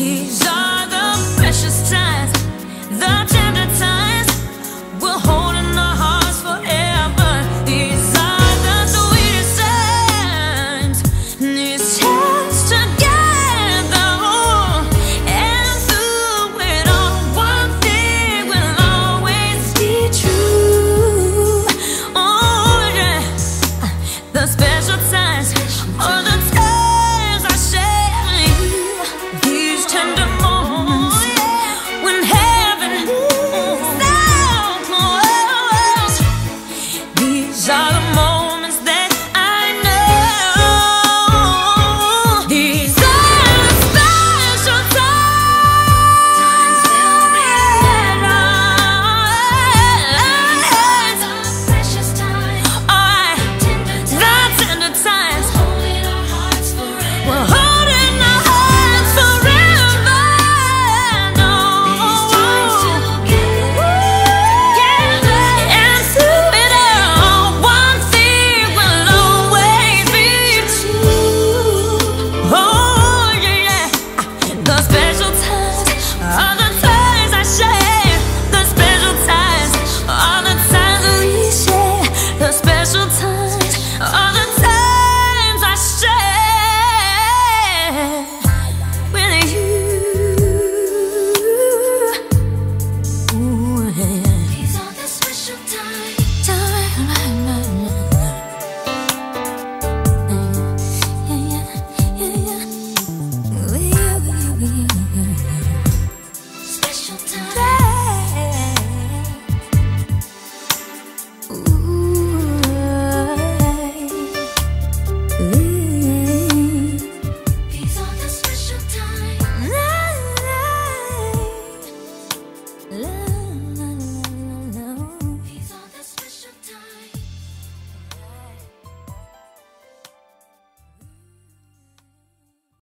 the the